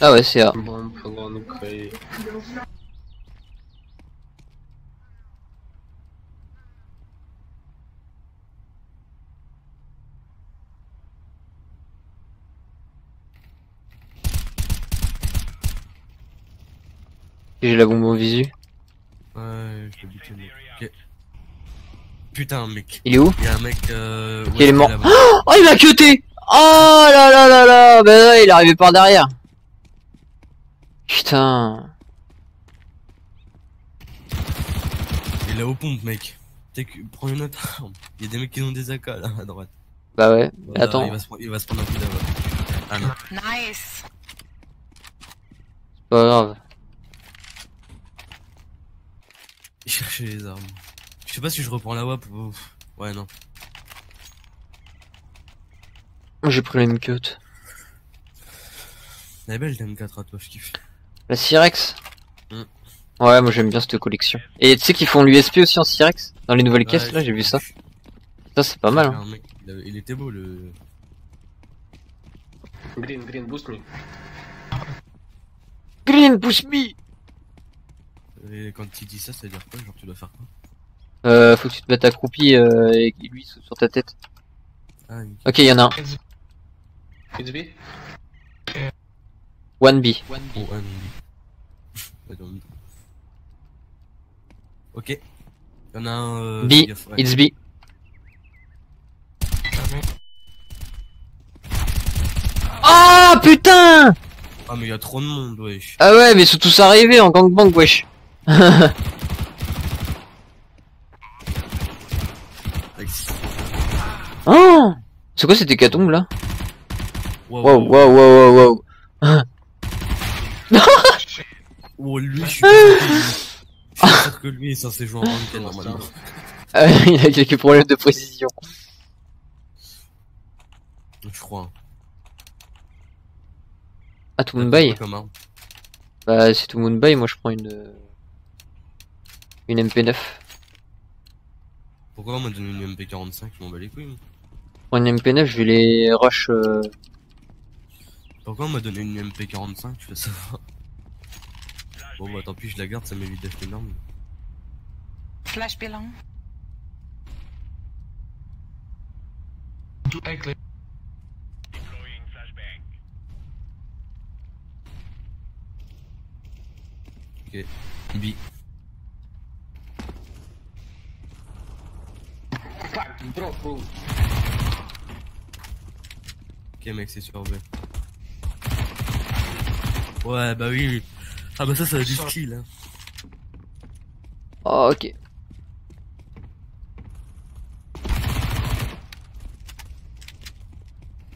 Ah ouais, c'est A. A. J'ai la bombe en visu. Ouais, je l'ai buté, mec. Ok. Putain, mec. Il est où Il y a un mec, euh... Il est mort. Oh, il m'a cuté Oh là là là là Bah ouais, il est arrivé par derrière. Putain. Il est au pompe, mec. T'es que... Prends une autre arme. Il y a des mecs qui ont des AK, là, à droite. Bah ouais, Voilà, attends. Il va, se... prendre- il va se prendre un coup d'avant. Ah non. Nice. Pas grave. Il cherchait les armes. Je sais pas si je reprends la WAP ou... Ouais, non. Moi, J'ai pris la cut. Elle est belle, ta M4 à toi, je kiffe. La Cyrex Hmm. Ouais, moi j'aime bien cette collection. Et tu sais qu'ils font l'USP aussi en Cyrex Dans les nouvelles caisses, là, j'ai vu ça. Ça, c'est pas mal. Hein. mec, il, avait- il était beau, le... Green, green, boost me. Green, push me Et quand il dit ça, ça veut dire quoi? Genre, tu dois faire quoi? Euh, faut que tu te mettes accroupi euh, et lui sur ta tête. Ah, il- Ok, il y en a un. It's B. One B. Oh, ah, non. Attends. Ok. Il y en a un... Euh, B. ouais. It's B. Ah putain Ah, mais il y a trop de monde, wesh. Ah ouais, mais ils sont tous arrivés en gangbang, wesh. Oh C'est quoi cette hécatombe là? Wow, Wow, wow, wow, wow, wow. Oh, lui, je suis pas sûr que- lui est censé jouer en rank normalement. Ah, il a quelques problèmes de précision. Je crois. Ah, tout arme. Bah, si tout le monde baille, moi je prends une. euh, Une MP9. Pourquoi on m'a donné une MP45 Je m'en bats les couilles. prends une MP9, je vais les rush. euh, Pourquoi on m'a donné une MP45 Je fais ça. Bon bah tant pis, je la garde, ça m'évite d'acheter une arme. Flash belong. Ok. B. Fuck, bro, bro. Ok mec, c'est sur B. Ouais, bah oui. Ah bah ça, ça a du skill. Hein. Oh, ok.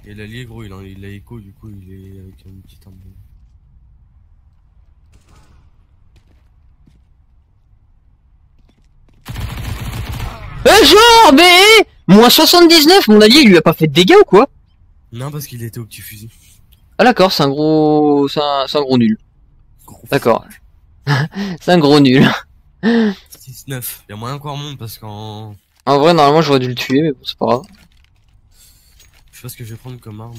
Et l'allié, gros, il a, il a écho, du coup, il est avec une petite arme. Eh, genre, mais. Moins 79, mon allié, il lui a pas fait de dégâts ou quoi? Non, parce qu'il était au petit fusil. Ah, d'accord, c'est un gros. C'est un... c'est un gros nul. D'accord. C'est un gros nul. 6-9. Y'a moyen qu'on remonte parce qu'en. En vrai, normalement, j'aurais dû le tuer, mais bon, c'est pas grave. Je sais pas ce que je vais prendre comme arme.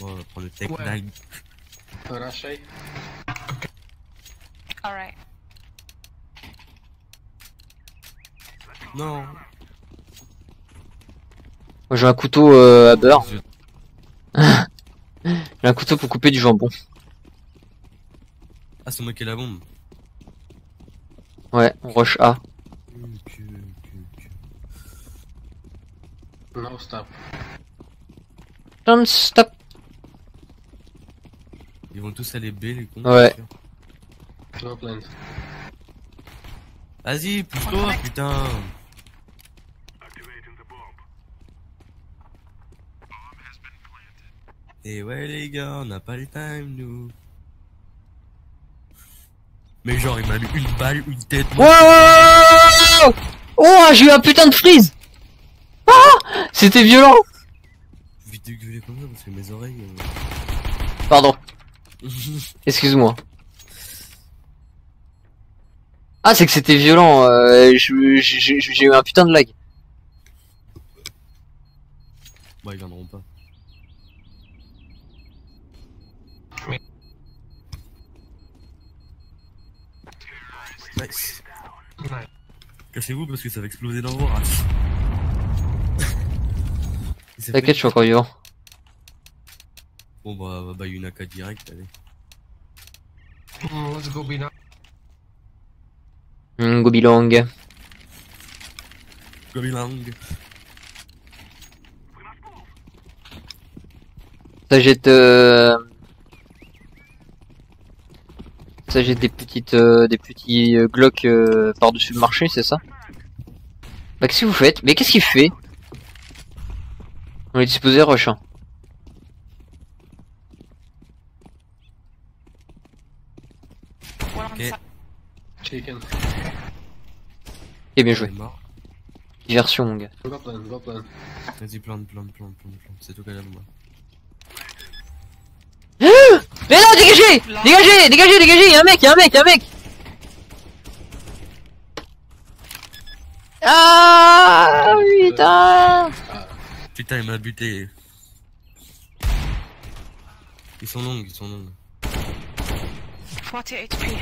Bon, on va prendre le tech Ouais. A. Alright. Non. Moi, j'ai un couteau euh, à beurre. J'ai un couteau pour couper du jambon. Ah, c'est moi qui ai la bombe. Ouais, on rush A. Ok, ok, ok. No stop. Don't stop. Ils vont tous aller B, les cons. Ouais. No. Vas-y, pousse-toi, putain. Et ouais, les gars, on n'a pas le time, nous. Mais genre, il m'a mis une balle, une tête. Wow Oh, j'ai eu un putain de freeze Ah C'était violent Vite comme ça parce que mes oreilles. euh, Pardon, excuse-moi. Ah, c'est que c'était violent, euh, j'ai eu un putain de lag. Bah, ils viendront pas. Nice. Cassez-vous parce que ça va exploser dans vos races. T'inquiète, je suis encore vivant. Bon bah, bah Yunaka direct, allez. Mm, let's go B now. Hmm, Gobilong. Gobilang. Ça jette, euh... Ça jette des petites, euh, des petits euh, Glock euh, par-dessus le marché, c'est ça Bah qu'est-ce que vous faites Mais qu'est-ce qu'il fait On est supposé rush. Hein. Okay. Chicken. Et bien joué. Diversion, mon gars. Vas-y, plante, plante, plante, plante, plante. C'est tout qu'à moi. Mais non, dégagez Dégagez Dégagez, dégagez Y'a un mec, y'a un mec, y'a un mec Ah putain Putain, il m'a buté. Ils sont longs, ils sont longs. 40 HP.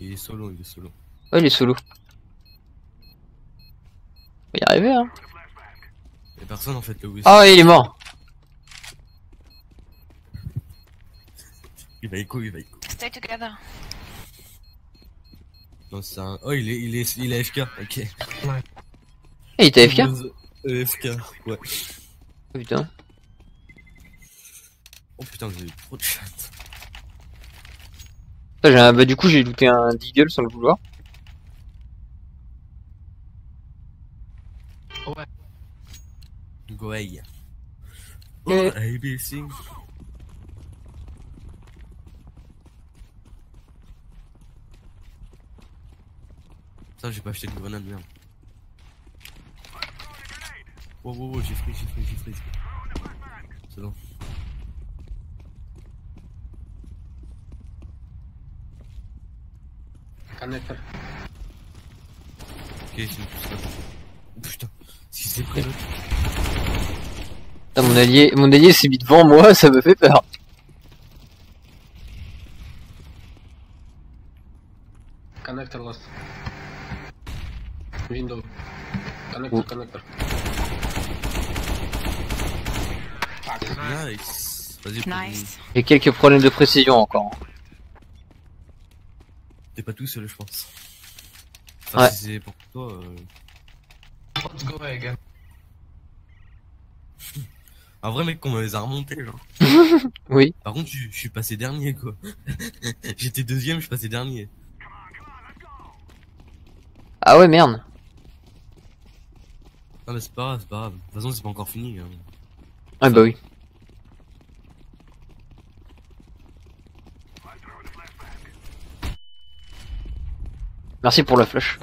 Il est solo, il est solo. Ouais, il est solo. Arriver, hein. Y'a personne en fait, le Wiz. Ah ouais, il est mort. Il va écho, il va écho. Stay together. Non, c'est un. Oh, il est, il est, il est FK, ok. Eh, il était AFK Euh, FK, ouais. Oh, Putain. Oh putain, j'ai eu trop de chat. Un- Bah du coup, j'ai looté un Deagle sans le vouloir. Eh. Oh, ABC. Ça, j'ai pas acheté de grenade, merde. Wow, wow, wow, j'ai freeze, j'ai freeze, j'ai freeze. C'est bon. Connector. Ok, c'est une pousse là. Oh putain, si c'est prêt l'autre. Putain, mon allié, mon allié s'est mis devant moi, ça me fait peur. Connector last. Window. Connector, Oh. connector. Nice. Vas-y, prends- Nice. J'ai quelques problèmes de précision encore. T'es pas tout seul, je pense. Enfin, Ouais. si c'est pour toi, euh... Let's go again. Un vrai mec qu'on les a remontés, genre. Oui. Par contre, je je suis passé dernier, quoi. J'étais deuxième, je suis passé dernier. Ah ouais, merde. Non, mais c'est pas grave, c'est pas grave. De toute façon, c'est pas encore fini. Hein. Ah bah oui. Merci pour la flash.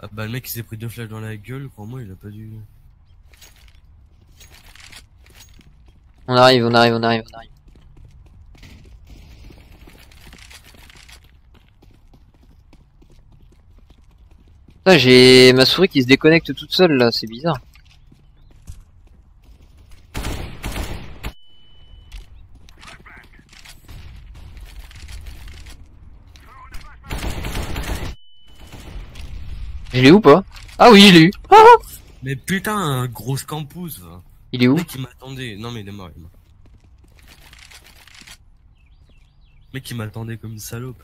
Ah, bah, le mec, il s'est pris deux flashs dans la gueule, pour moi, il a pas dû. On arrive, on arrive, on arrive, on arrive. Putain, j'ai ma souris qui se déconnecte toute seule là, c'est bizarre. Je l'ai ou pas? Ah oui, je l'ai eu. Mais putain, un gros campus. Il est Le où mec, il m'attendait. Non, mais il est mort, il est mort. Mec, il m'attendait comme une salope.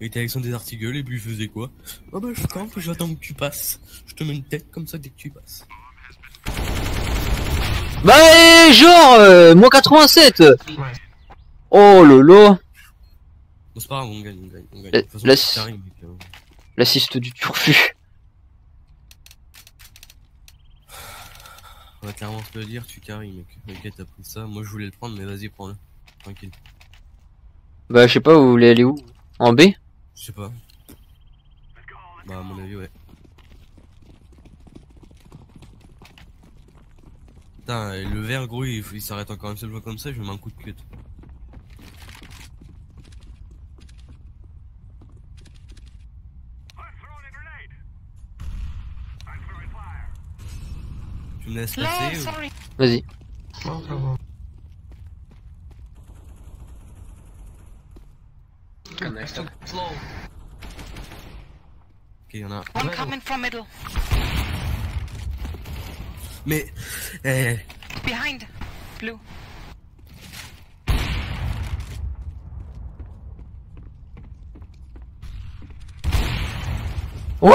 Il était avec son désartigueul et puis je faisais quoi? Oh bah je campe, j'attends que tu passes. Je te mets une tête comme ça dès que tu passes. Bah genre, euh, moins 87 Nice. Oh lolo Bon, c'est pas grave, on gagne, on gagne, on gagne. La- De toute façon, laisse- c'est carré, mec, euh. L'assiste du turfu. On va clairement te le dire, tu carry, mec. Ok, t'as pris ça. Moi, je voulais le prendre, mais vas-y, prends-le. Tranquille. Bah je sais pas, vous voulez aller où? En B? Je sais pas. Bah, à mon avis, ouais. Putain, le vert, gros, il, il s'arrête encore une seule fois comme ça, je mets un coup de cut. Me No, passer ou... sorry. Vas-y. No problem. Connector. Slow. Ok, y'en a. One Middle. coming from middle. Mais... Eh... Behind. Blue. Wouh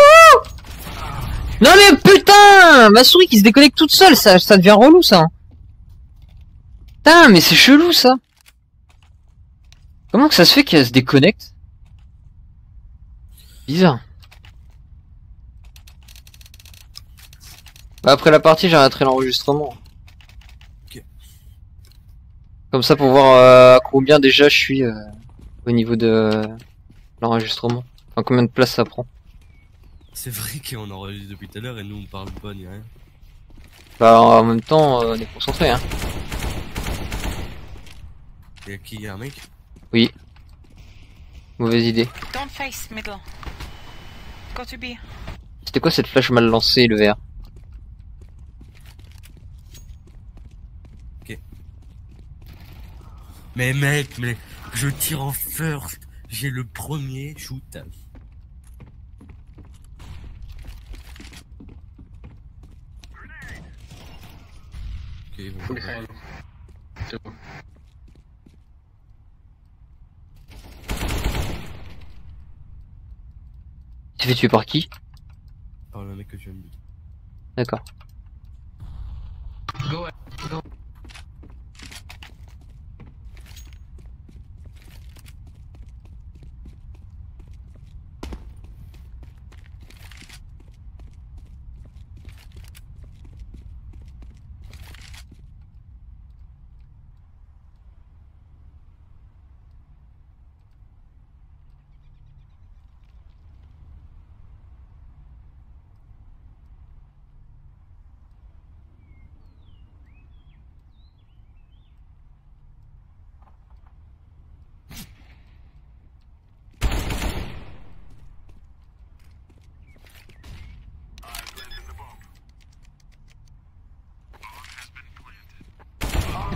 Non mais putain Ma souris qui se déconnecte toute seule, ça, ça devient relou ça. Putain, mais c'est chelou ça. Comment que ça se fait qu'elle se déconnecte? Bizarre. Bah, après la partie, j'arrêterai l'enregistrement. Comme ça pour voir euh, à combien déjà je suis euh, au niveau de l'enregistrement. Enfin, combien de place ça prend. C'est vrai qu'on enregistre depuis tout à l'heure et nous on parle pas ni rien. Bah, en même temps, euh, on est concentré, hein. Y'a qui y'a un mec? Mauvaise idée. Don't face middle. Go to B. C'était quoi cette flash mal lancée, le vert? Mais mec, mais je tire en first. J'ai le premier shoot. Ok, bon. Tu fait tuer par qui? Par le mec que tu viens de dire. D'accord. Go ahead. Go.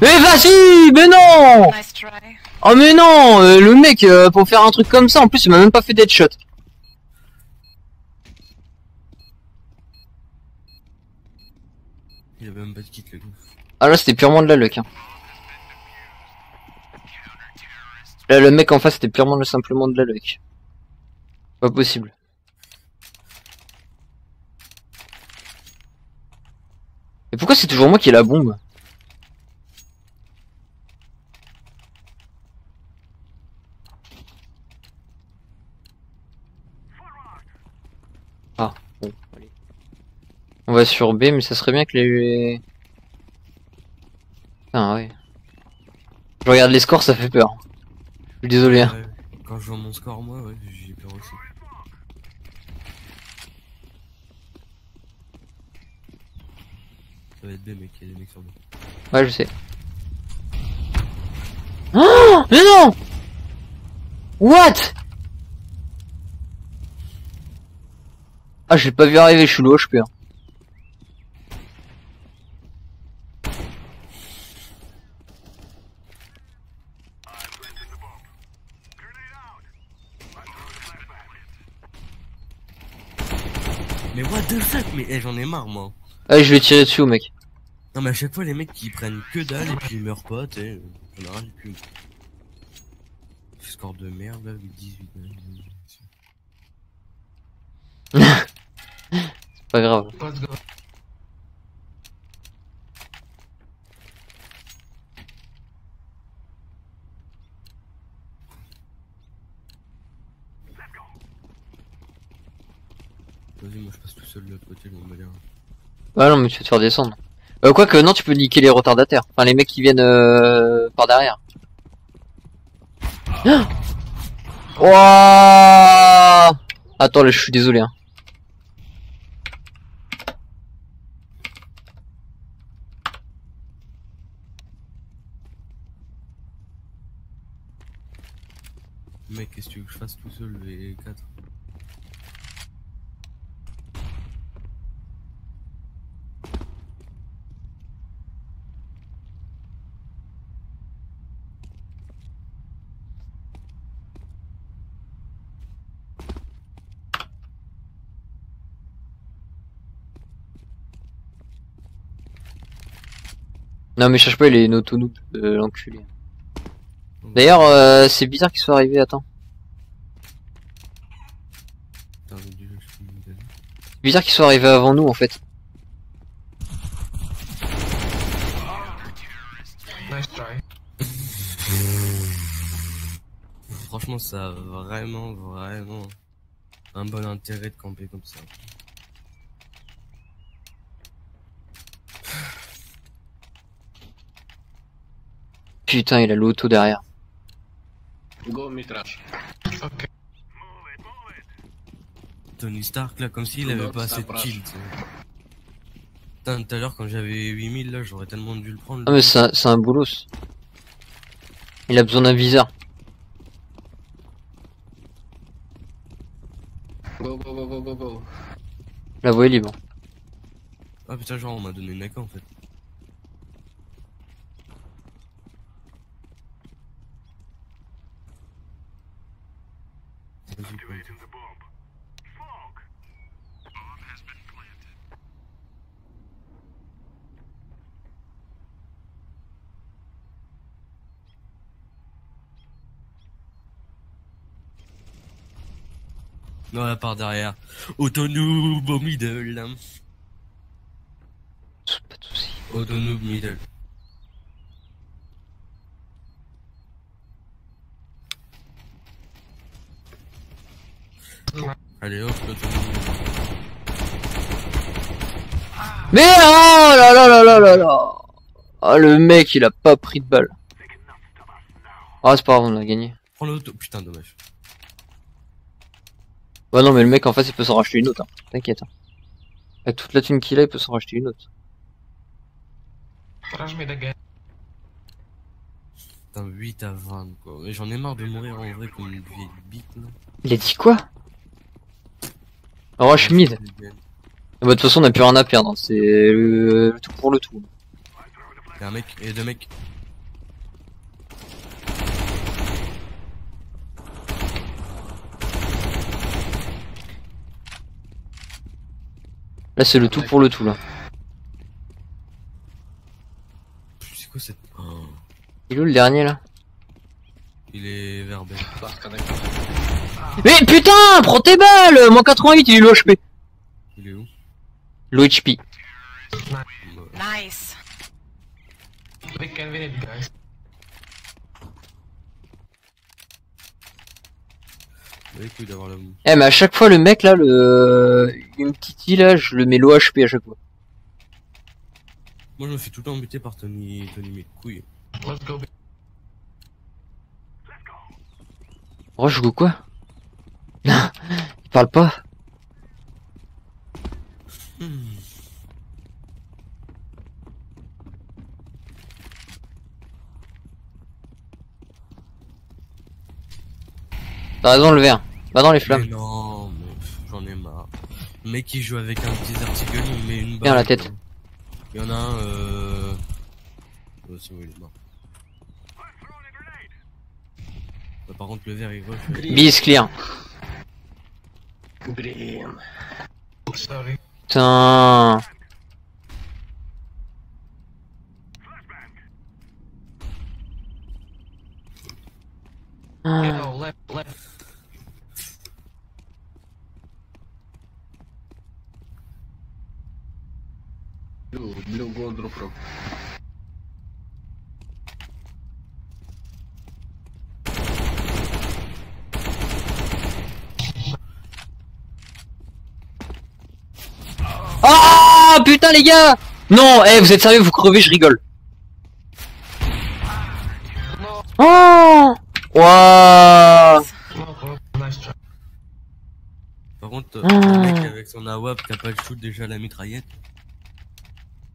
Mais vas-y Mais non Nice try. Oh mais non euh, Le mec, euh, pour faire un truc comme ça, en plus, il m'a même pas fait d'headshot. Il avait même pas de kit le. Ah là, c'était purement de la luck. Hein. Là, le mec en face, c'était purement simplement de la luck. Pas possible. Et pourquoi c'est toujours moi qui ai la bombe Ah, bon, allez. On va sur B, mais ça serait bien que les... Ah ouais. Je regarde les scores, ça fait peur. Je suis désolé. hein. Ouais, quand je vois mon score, moi, ouais, j'ai peur aussi. Ça va être B, mec, il y a des mecs sur B. Ouais, je sais. Oh Mais non What? Ah, je l'ai pas vu arriver, je suis loin, je peux. Mais what the fuck Mais eh, j'en ai marre, moi. Allez, je vais tirer dessus au mec. Non, mais à chaque fois, les mecs qui prennent que dalle et puis ils meurent pas, tu sais. J'en ai rien. Score de merde, là, avec 18. C'est pas grave. Let's go. Vas-y, moi je passe tout seul de l'autre côté, on va dire. Ah non, mais tu vas te faire descendre. Euh, quoique, non, tu peux niquer les retardataires. Enfin, les mecs qui viennent euh, par derrière. Ah Ouah Attends, là, je suis désolé. Hein. Mec, qu'est-ce que tu veux que je fasse tout seul, les 4 Non mais cherche pas, il est une auto noob, euh, l'enculé. D'ailleurs, euh, c'est bizarre qu'il soit arrivé, attends. Bizarre qu'il soit arrivé avant nous en fait. Nice try. Franchement, ça a vraiment, vraiment un bon intérêt de camper comme ça. Putain, il a l'auto derrière. Go. Ok. Tony Stark là, comme s'il avait pas assez de kills. sais. Putain, tout à l'heure quand j'avais 8000 là, j'aurais tellement dû le prendre. Ah mais c'est un, c'est un boulos. Il a besoin d'un viseur. Go, go, go, go, go, go. La voie est libre. Ah putain, genre on m'a donné une AK en fait. Vas-y, quoi. Non, là par derrière. Autonoob au middle. Pas de soucis. Autonoob middle. Allez hop, l'autonoob. Mais oh là là là là là là Ah le mec il a pas pris de balle. Ah c'est pas grave on a gagné. Prends l'auto. Putain, dommage. Bah non mais le mec en face il peut s'en racheter une autre. Hein. T'inquiète. hein. Avec toute la thune qu'il a il peut s'en racheter une autre. Rush mid again. Putain, 8 à 20 quoi. Mais j'en ai marre de mourir en vrai comme une vieille bite là. Il a dit quoi? Rush mid. Bah de toute façon on a plus rien à perdre. hein. C'est le... le tout pour le tout. Y'a un mec et deux mecs. Là c'est le tout pour le tout là. C'est quoi cette. Oh, Il est où le dernier là? Il est vers B. Mais putain Prends tes balles Moins 88 il est low HP. Il est où? Low HP. Nice. We can win it, guys. Bah écoute d'avoir la. Eh mais à chaque fois le mec là, le... Une petite île là, je le mets low HP à chaque fois. Moi je me fais tout le temps buter par Tony. Tony mes couilles. Let's go. Go quoi? Non, il parle pas. Hmm. T'as raison le vert. Va dans les flammes. Mais non, mais j'en ai marre. Le mec qui joue avec un petit article, il met une balle. Viens, la tête. Il y en a un, euh. Oh, c'est il est mort. Bah, par contre, le vert il rush. Green. Bis clear. Green. Sorry. Putain. Ah. Ah putain les gars Non, eh vous êtes sérieux, vous crevez, je rigole. Oh Waouh No problem. Nice try. Par contre, Ah. le mec avec son AWAP qui a pas le shoot déjà la mitraillette.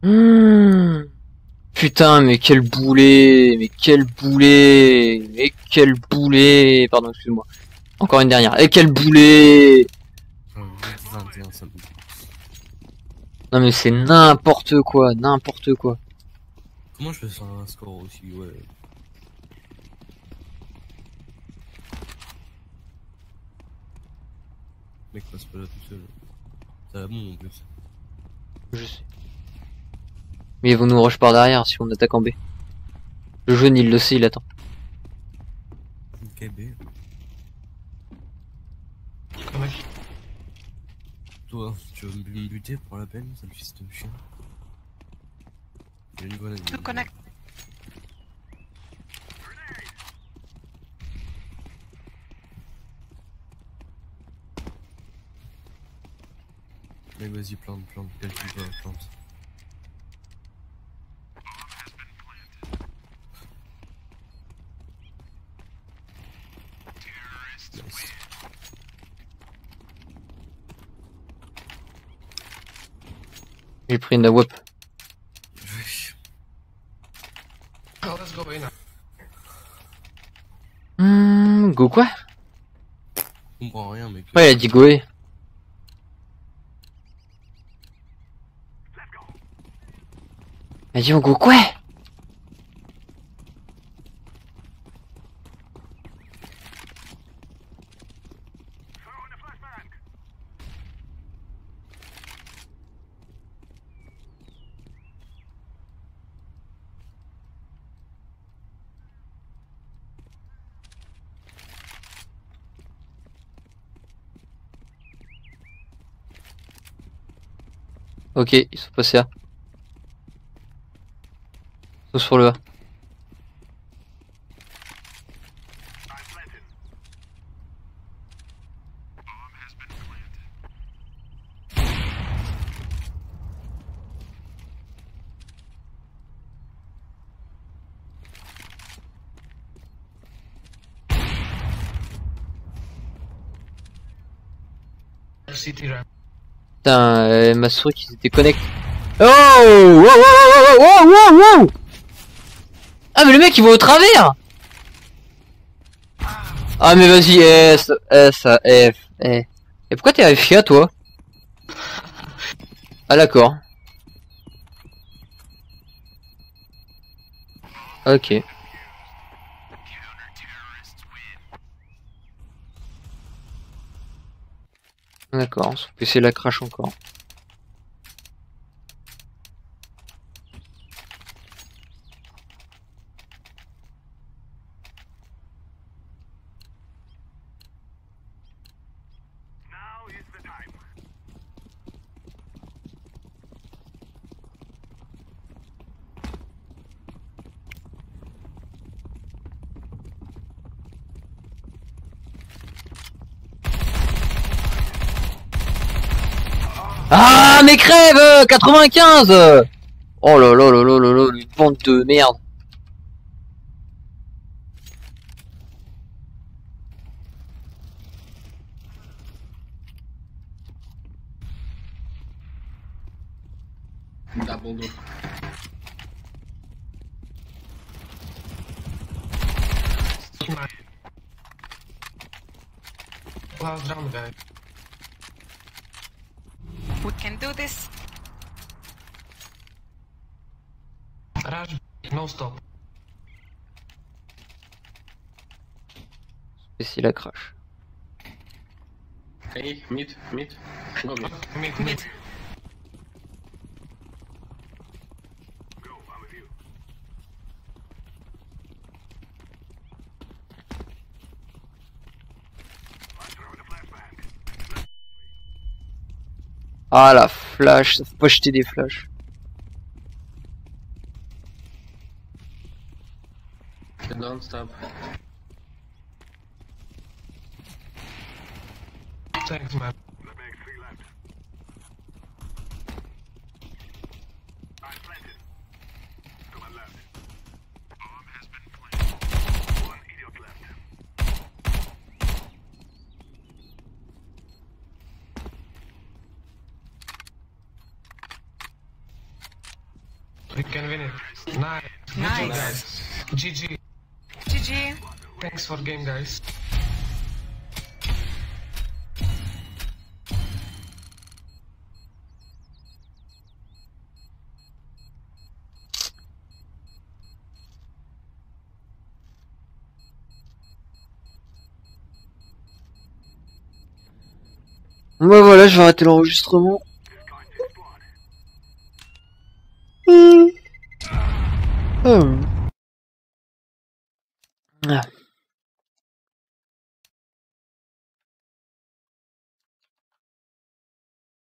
Hmm. Putain, mais quel boulet Mais quel boulet Mais quel boulet Pardon, excuse-moi. Encore une dernière. Et quel boulet Enfin, 21, ça me. Non mais c'est n'importe quoi, n'importe quoi. Comment je fais ça un score aussi, ouais. Mec passe pas là tout seul. Ça va bon en plus. Je sais. Mais ils vont nous rush par derrière si on attaque en B. Le jaune il le sait, il attend. Ok, B. Toi, tu veux me buter pour la peine, sale fils de chien? J'ai une grenade. Mec, vas-y, plante, plante, quel plante. J'ai pris une WAP. Oh, let's go in. Hmm, go quoi Je comprends rien, mec. Ouais, il a dit goé. Quoi? Ok, ils sont passés à. Sur le A. Putain, euh, ma souris qui s'était connectée. Oh Ah mais le mec il va au travers Ah mais vas-y S, S, F, E. Et pourquoi t'es FIA toi? Ah d'accord. Ok. D'accord, son PC la crache encore. Ah mais crève euh, 95 euh. Oh là là là là là là, une bande de merde. Double guy. We can do this. Rush, no stop. PC la crache. Hey, mid, mid. Go mid. Mid, Mid. mid. Ah la flash, ça faut pas jeter des flashs. Don't stop. Thanks, man. We can win it. Nice. Good job, Nice. guys. GG. GG. Thanks for game, guys. Bah voilà, je vais arrêter l'enregistrement.